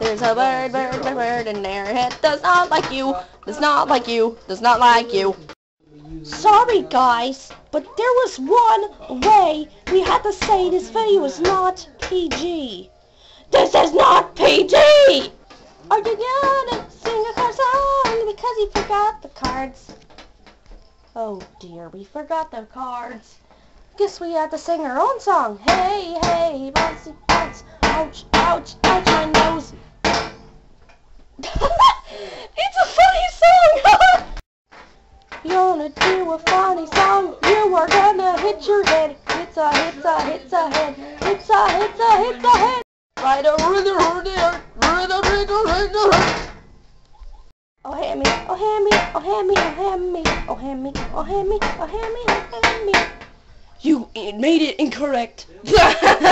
a bird, bird, bird, bird, and their head does not like you, does not like you, does not like you. Sorry guys, but there was one way we had to say this video was not PG. This is not PG! Are you gonna sing a car song because you forgot the cards? Oh dear, we forgot the cards. Guess we had to sing our own song. Hey, hey, bouncy, bounce, ouch, ouch, ouch, my nose. it's a funny song! You wanna do a funny song? You are gonna hit your head. It's a, it's a, it's a head. It's a, it's a, it's a head. Right over the rhythm, rhythm, rhythm, rhythm. Oh hammy, oh hammy, oh hammy, oh hammy, oh hammy, oh hammy, oh hammy, oh hammy. You made it incorrect.